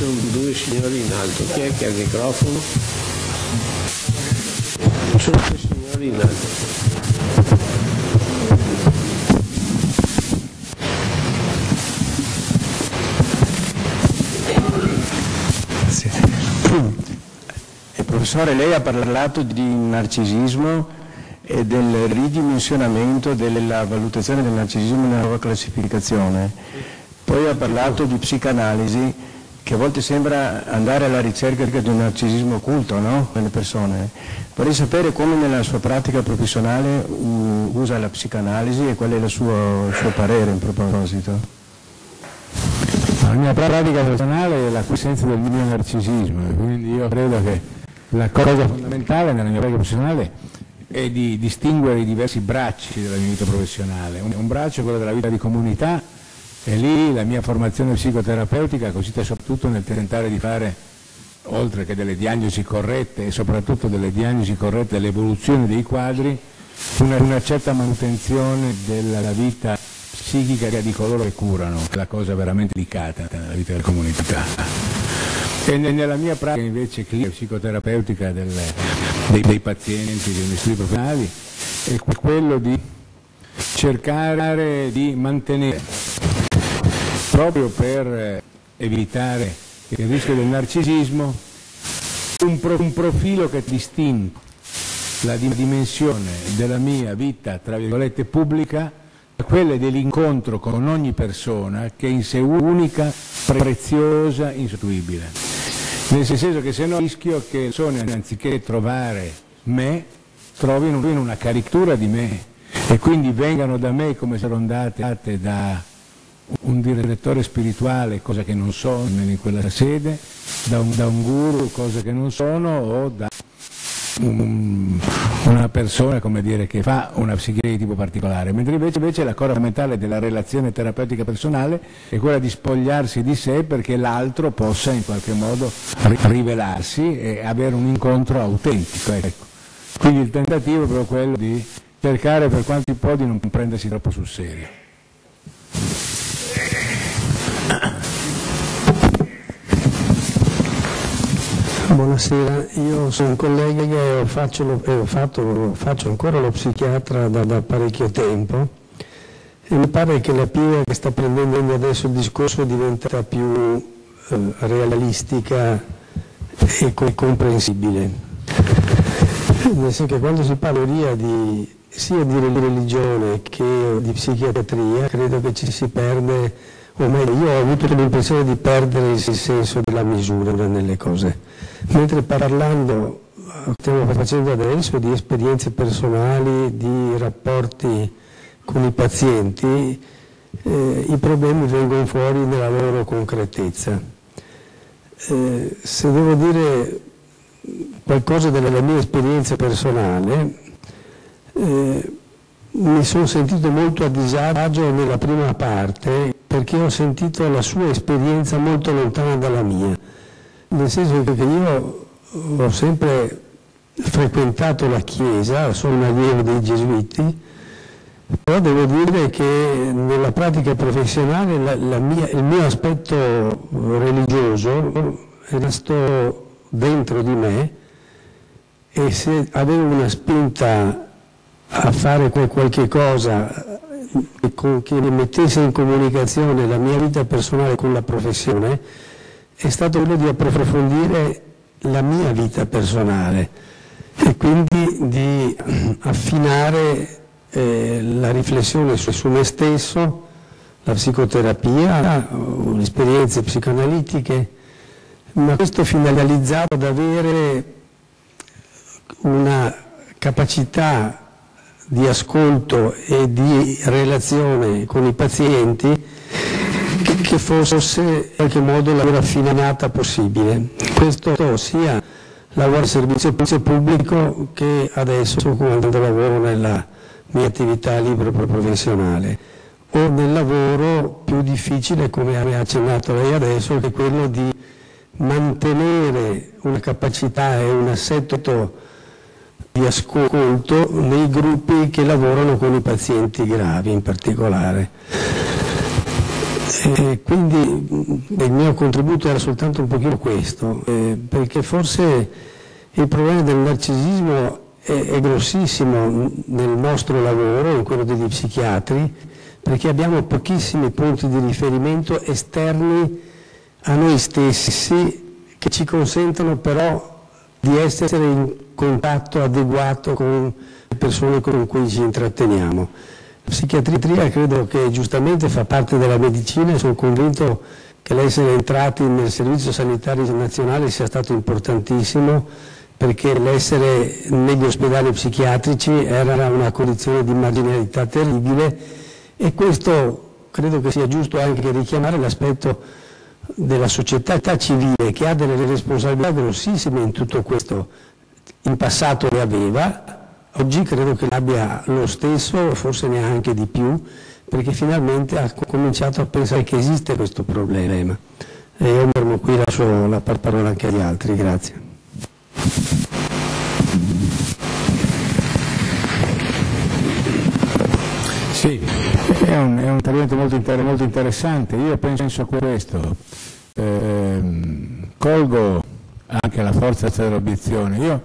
due signori in alto, chi è che ha il microfono? Sono due signori in alto. Professore, lei ha parlato di narcisismo e del ridimensionamento della valutazione del narcisismo nella nuova classificazione. Poi ha parlato di psicanalisi che a volte sembra andare alla ricerca di un narcisismo occulto no? nelle persone. Vorrei sapere come nella sua pratica professionale usa la psicanalisi e qual è il suo, suo parere in proposito. La mia pratica professionale è la quiescenza del mio narcisismo, quindi io credo che la cosa fondamentale nella mia pratica professionale è di distinguere i diversi bracci della mia vita professionale. Un, braccio è quello della vita di comunità e lì la mia formazione psicoterapeutica consiste soprattutto nel tentare di fare, oltre che delle diagnosi corrette e soprattutto delle diagnosi corrette dell'evoluzione dei quadri, una, una certa manutenzione della vita psichica di coloro che curano, la cosa veramente delicata nella vita della comunità. E nella mia pratica invece clinica psicoterapeutica del, dei, dei, pazienti, degli studi professionali, è quello di cercare di mantenere, proprio per evitare il rischio del narcisismo, un, pro, un profilo che distingue la dimensione della mia vita, tra virgolette, pubblica da quella dell'incontro con ogni persona che è in sé unica, preziosa, insostituibile. Nel senso che se no rischio che le persone anziché trovare me, trovino una caricatura di me e quindi vengano da me come se andate da un direttore spirituale, cosa che non sono in quella sede, da un, da un guru, cosa che non sono, o da un, una persona dire, che fa una psichiatria di tipo particolare, mentre invece, invece la cosa fondamentale della relazione terapeutica personale è quella di spogliarsi di sé perché l'altro possa in qualche modo rivelarsi e avere un incontro autentico. Ecco. Quindi il tentativo è proprio quello di cercare per quanto si può di non prendersi troppo sul serio. Buonasera, io sono un collega e faccio, lo, eh, fatto, faccio ancora lo psichiatra da, da, parecchio tempo e mi pare che la piega che sta prendendo adesso il discorso diventa più eh, realistica e comprensibile. Nel senso che quando si parla di, sia di religione che di psichiatria, credo che ci si perde, o meglio, io ho avuto l'impressione di perdere il senso della misura nelle cose. Mentre parlando, stiamo facendo adesso, di esperienze personali, di rapporti con i pazienti, eh, i problemi vengono fuori nella loro concretezza. Eh, se devo dire qualcosa della mia esperienza personale, eh, mi sono sentito molto a disagio nella prima parte perché ho sentito la sua esperienza molto lontana dalla mia, nel senso che io ho sempre frequentato la Chiesa, sono un allievo dei Gesuiti, però devo dire che nella pratica professionale la, la mia, il mio aspetto religioso è rimasto dentro di me e se avevo una spinta a fare qualche cosa che mi mettesse in comunicazione la mia vita personale con la professione è stato quello di approfondire la mia vita personale e quindi di affinare eh, la riflessione su, su, me stesso, la psicoterapia, le esperienze psicoanalitiche, ma questo finalizzato ad avere una capacità di ascolto e di relazione con i pazienti che fosse in qualche modo la più raffinata possibile. Questo sia lavoro al servizio pubblico che adesso quando lavoro nella mia attività libero professionale o nel lavoro più difficile come ha accennato lei adesso che è quello di mantenere una capacità e un assetto di ascolto nei gruppi che lavorano con i pazienti gravi in particolare. E quindi il mio contributo era soltanto un pochino questo, eh, perché forse il problema del narcisismo è, è grossissimo nel nostro lavoro, in quello degli psichiatri, perché abbiamo pochissimi punti di riferimento esterni a noi stessi che ci consentono però di essere in contatto adeguato con le persone con cui ci intratteniamo. La psichiatria credo che giustamente fa parte della medicina e sono convinto che l'essere entrati nel Servizio Sanitario Nazionale sia stato importantissimo perché l'essere negli ospedali psichiatrici era una condizione di marginalità terribile e questo credo che sia giusto anche richiamare l'aspetto della società civile che ha delle responsabilità grossissime in tutto questo. In passato le aveva, oggi credo che l'abbia lo stesso, forse neanche di più, perché finalmente ha cominciato a pensare che esiste questo problema. E io fermo qui, lascio la parola anche agli altri, grazie. Sì, è un, è un intervento molto, inter molto, interessante. Io penso a questo. Eh, colgo anche la forza dell'obiezione. Io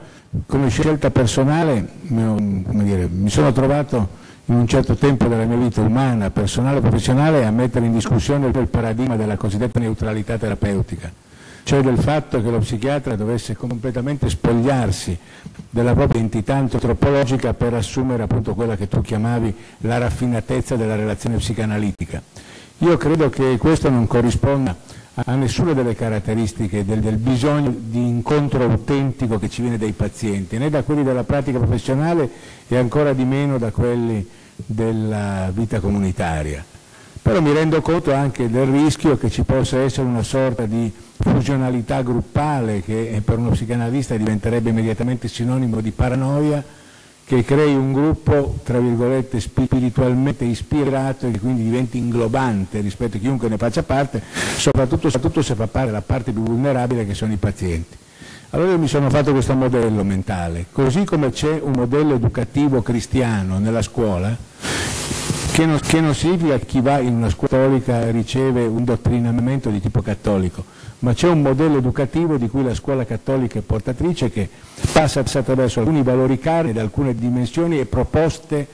come scelta personale dire, mi sono trovato in un certo tempo della mia vita umana, personale e professionale a mettere in discussione il paradigma della cosiddetta neutralità terapeutica cioè del fatto che lo psichiatra dovesse completamente spogliarsi della propria entità antropologica per assumere appunto quella che tu chiamavi la raffinatezza della relazione psicanalitica. Io credo che questo non corrisponda a nessuna delle caratteristiche del, del, bisogno di incontro autentico che ci viene dai pazienti, né da quelli della pratica professionale e ancora di meno da quelli della vita comunitaria. Però mi rendo conto anche del rischio che ci possa essere una sorta di fusionalità gruppale che per uno psicanalista diventerebbe immediatamente sinonimo di paranoia, che crei un gruppo, tra virgolette, spiritualmente ispirato e che quindi diventi inglobante rispetto a chiunque ne faccia parte, soprattutto, soprattutto se fa parte la parte più vulnerabile che sono i pazienti. Allora io mi sono fatto questo modello mentale, così come c'è un modello educativo cristiano nella scuola, che non, che non significa che chi va in una scuola cattolica riceve un dottrinamento di tipo cattolico, ma c'è un modello educativo di cui la scuola cattolica è portatrice che passa attraverso alcuni valori cari ed alcune dimensioni e proposte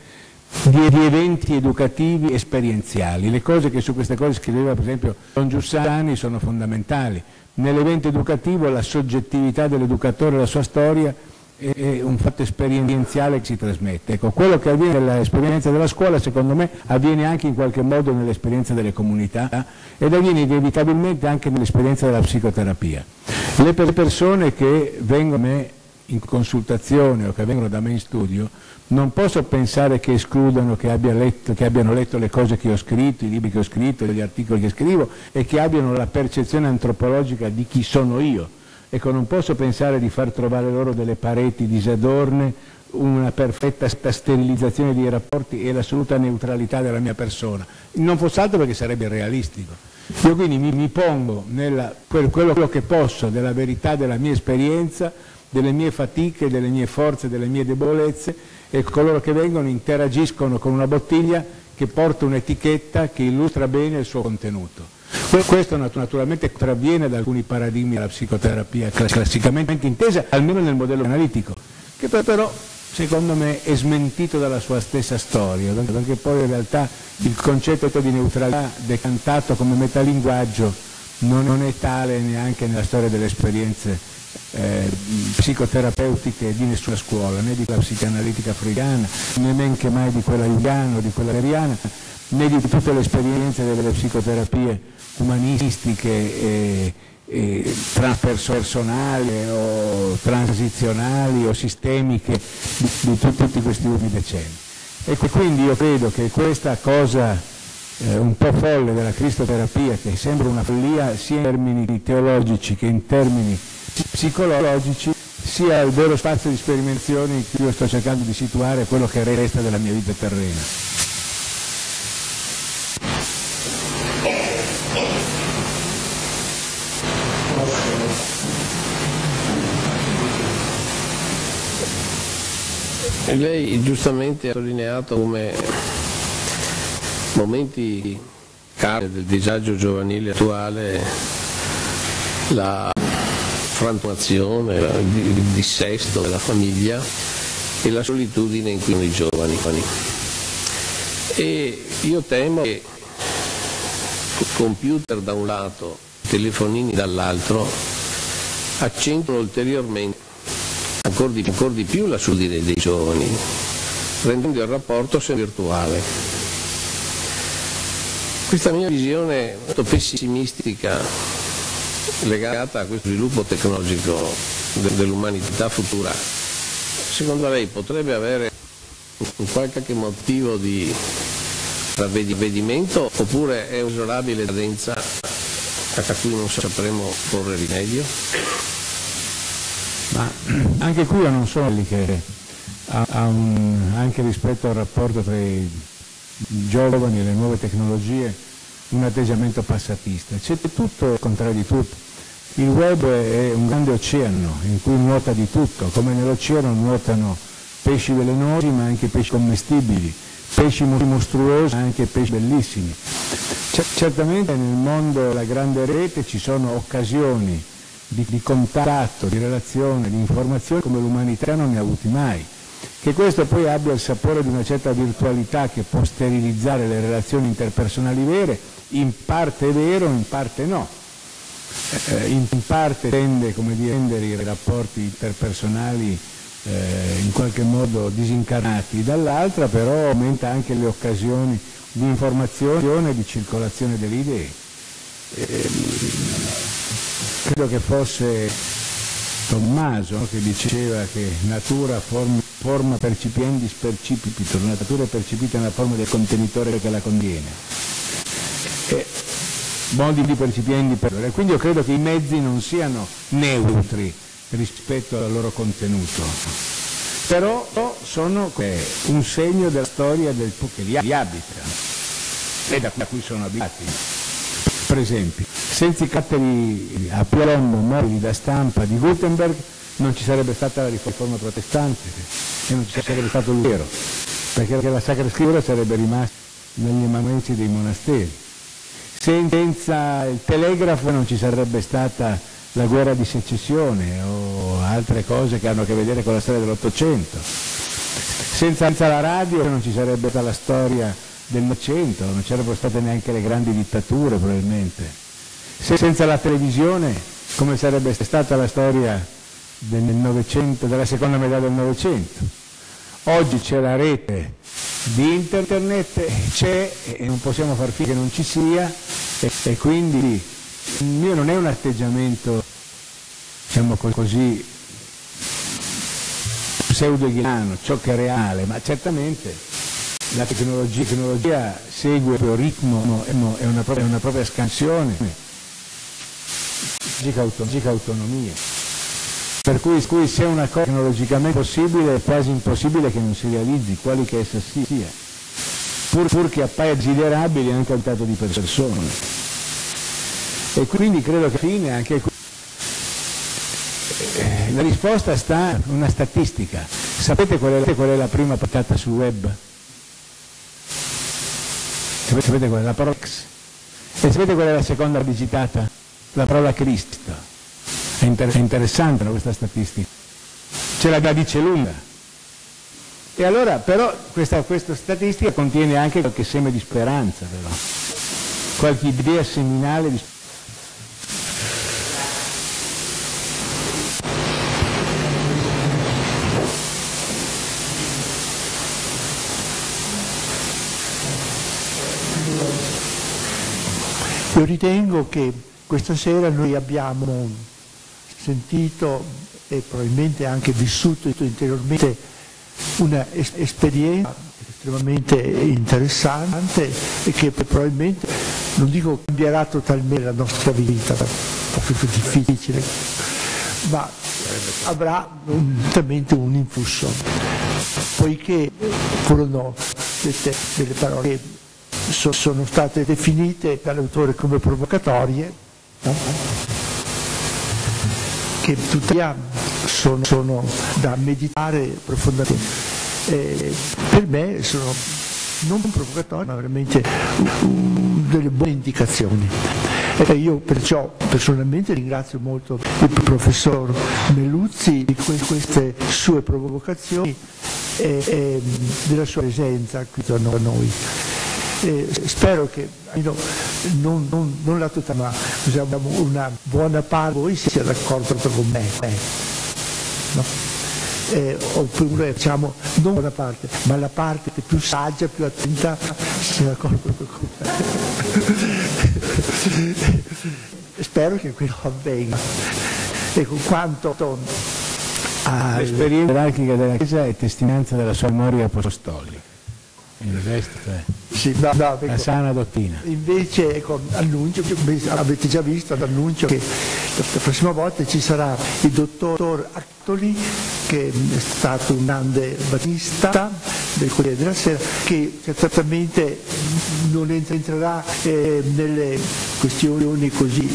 di, di, eventi educativi esperienziali. Le cose che su queste cose scriveva per esempio Don Giussani sono fondamentali. Nell'evento educativo la soggettività dell'educatore, la sua storia è un fatto esperienziale che si trasmette. Ecco, quello che avviene nell'esperienza della scuola secondo me avviene anche in qualche modo nell'esperienza delle comunità ed avviene inevitabilmente anche nell'esperienza della psicoterapia. Le persone che vengono in consultazione o che vengono da me in studio non posso pensare che escludano che, abbia letto, che, abbiano letto le cose che ho scritto, i libri che ho scritto, gli articoli che scrivo e che abbiano la percezione antropologica di chi sono io. Ecco, non posso pensare di far trovare loro delle pareti disadorne, una perfetta sterilizzazione dei rapporti e l'assoluta neutralità della mia persona. Non fosse altro perché sarebbe realistico. Io quindi mi, mi pongo nella, quello che posso della verità della mia esperienza, delle mie fatiche, delle mie forze, delle mie debolezze e coloro che vengono interagiscono con una bottiglia che porta un'etichetta che illustra bene il suo contenuto. Questo naturalmente contravviene ad alcuni paradigmi della psicoterapia classicamente intesa, almeno nel modello analitico, che però secondo me è smentito dalla sua stessa storia, perché poi in realtà il concetto di neutralità decantato come metalinguaggio non è tale neanche nella storia delle esperienze eh, psicoterapeutiche di nessuna scuola, né di quella psicanalitica africana, né neanche mai di quella yugana o di quella ariana, né di tutte le esperienze delle psicoterapie umanistiche e, e transpersonali o transizionali o sistemiche di, di tutti questi ultimi decenni. E quindi io credo che questa cosa eh, un po' folle della cristoterapia, che sembra una follia sia in termini teologici che in termini psicologici sia il vero spazio di sperimentazione in cui io sto cercando di situare quello che resta della mia vita terrena. Lei giustamente ha sottolineato come momenti cari del disagio giovanile attuale la frantumazione, il dissesto della famiglia e la solitudine in cui sono i giovani. E io temo che computer da un lato, telefonini dall'altro, accentuano ulteriormente ancora di, ancora di più la solitudine dei giovani, rendendo il rapporto sempre virtuale. Questa mia visione molto pessimistica legata a questo sviluppo tecnologico dell'umanità futura, secondo lei potrebbe avere un qualche motivo di ravvedimento oppure è un'isolabile cadenza a cui non sapremo porre rimedio? Ma anche qui io non sono lì che ha, un, anche rispetto al rapporto tra i giovani e le nuove tecnologie un atteggiamento passatista, c'è tutto il contrario di tutto. Il web è un grande oceano in cui nuota di tutto, come nell'oceano nuotano pesci velenosi ma anche pesci commestibili, pesci mostruosi ma anche pesci bellissimi. certamente nel mondo della grande rete ci sono occasioni di, di contatto, di relazione, di informazione come l'umanità non ne ha avuti mai. Che questo poi abbia il sapore di una certa virtualità che può sterilizzare le relazioni interpersonali vere in parte è vero, in parte no. Eh, in parte tende come dire, a rendere i rapporti interpersonali eh, in qualche modo disincarnati, dall'altra però aumenta anche le occasioni di informazione e di circolazione delle idee. Eh, credo che fosse Tommaso che diceva che natura forma, forma percipiendis la natura è percepita nella forma del contenitore che la contiene eh, modi di percipienti per loro. Quindi io credo che i mezzi non siano neutri rispetto al loro contenuto, però sono un segno della storia del, che li abita e da cui sono abitati. Per esempio, senza i catteri a piombo mobili da stampa di Gutenberg non ci sarebbe stata la riforma protestante e non ci sarebbe stato l'Uvero, perché la Sacra Scrittura sarebbe rimasta negli emanuensi dei monasteri senza il telegrafo non ci sarebbe stata la guerra di secessione o altre cose che hanno a che vedere con la storia dell'Ottocento. senza, senza la radio non ci sarebbe stata la storia del Novecento, non ci sarebbero state neanche le grandi dittature probabilmente. Se, senza la televisione come sarebbe stata la storia del Novecento, della seconda metà del Novecento? Oggi c'è la rete di internet, c'è e non possiamo far finta che non ci sia e, e quindi il mio non è un atteggiamento diciamo così pseudo-hegeliano, ciò che è reale, ma certamente la tecnologia, tecnologia segue il ritmo, è una propria, una propria scansione, logica autonomia. Per cui, cui se una cosa tecnologicamente possibile è quasi impossibile che non si realizzi, quali che essa sia, pur, pur che appaia desiderabile anche al dato di persone. E quindi credo che fine anche qui eh, la risposta sta in una statistica. Sapete qual è, qual è la prima portata sul web? Sapete qual è la parola X? E sapete qual è la seconda digitata? La parola Cristo. È, inter- è interessante no, questa statistica. Ce la dice lunga. E allora però questa, questa statistica contiene anche qualche seme di speranza però. Qualche idea seminale di speranza. Io ritengo che questa sera noi abbiamo sentito e probabilmente anche vissuto interiormente un'esperienza estremamente interessante e che probabilmente, non dico cambierà totalmente la nostra vita, è più difficile, ma avrà veramente un influsso, poiché furono dette delle parole so, sono state definite dall'autore come provocatorie, no? che tuttavia sono, sono, da meditare profondamente. Eh, per me sono non provocatorie, ma veramente delle buone indicazioni. E io perciò personalmente ringrazio molto il professor Meluzzi di queste sue provocazioni e, e della sua presenza qui da noi. Eh, spero che non, non, non, la tutta, ma una buona parte di voi sia d'accordo con me. Eh. No? Eh, oppure diciamo non una parte, ma la parte più saggia, più attenta sia d'accordo con me. Spero che quello avvenga. E con quanto L'esperienza gerarchica della Chiesa è testimonianza della sua memoria apostolica. Il resto è sì, no, no, la sana dottrina. Invece ecco, annuncio, avete già visto l'annuncio che la prossima volta ci sarà il dottor Actoli che è stato un grande battista del Corriere della Sera che certamente non entrerà eh, nelle questioni così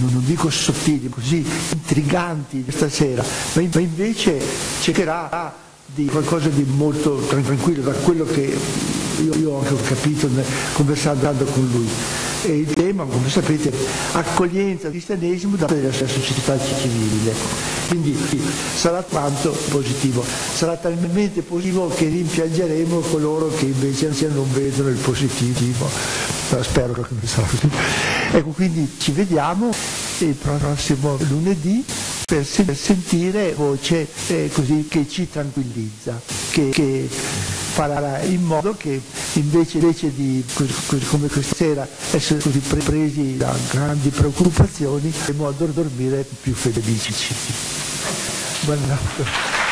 non dico sottili, così intriganti stasera, ma invece cercherà di qualcosa di molto tranquillo da quello che io, io ho anche capito conversando con lui. E il tema, come sapete, accoglienza del cristianesimo da parte della società civile. Quindi sarà quanto positivo, sarà talmente positivo che rimpiangeremo coloro che invece non vedono il positivo. Spero che non sarà così. Ecco, quindi ci vediamo il prossimo lunedì per sentire voce eh, così che ci tranquillizza, che, che, farà in modo che invece, invece di come questa sera essere così presi da grandi preoccupazioni, potremo dormire più felici. Buonanotte.